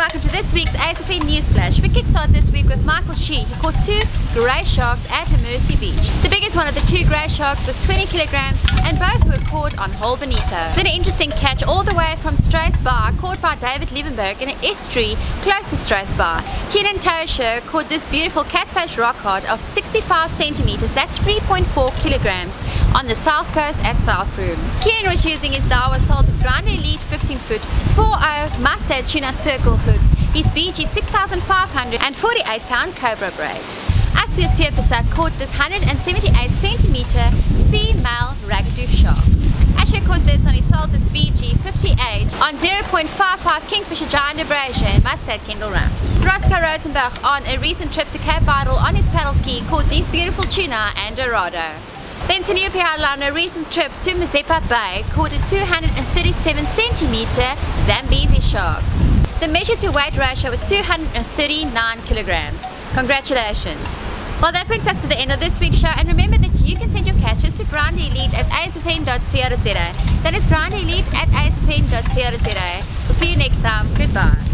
welcome to this week's ASFN Newsflash. We kickstart this week with Michael Shee, who caught two grey sharks at the Mercy Beach. The biggest one of the two grey sharks was 20 kilograms, and both were caught on Whole Bonito. Then an interesting catch all from Struisbaai caught by David Liebenberg in an estuary close to Struisbaai. Keenan Tosher caught this beautiful catface rockcod of 65 centimeters, that's 3.4 kilograms, on the south coast at South Broom. Keenan was using his Daiwa Saltist Grande Elite 15 foot 4.0 Mustad Tuna Circle hooks, his BG 6500 and 48 pound Cobra braid. Asius Sierpizza caught this 178 centimeter female ragged shark. Caught this on his Saltist BG 58 on 0.55 Kingfisher Giant Abrasion Mustad Kendall Rams. Roscoe Rotenberg on a recent trip to Cape Vidal on his paddle ski caught these beautiful tuna and dorado. Then Tanu Pihala on a recent trip to Mazeppa Bay caught a 237 centimeter Zambezi shark. The measure to weight ratio was 239 kilograms. Congratulations! Well that brings us to the end of this week's show and remember that you can send your catches to Grande Elite at asfn.co.za. That is Grande Elite at asfn.co.za. We'll see you next time. Goodbye.